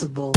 possible.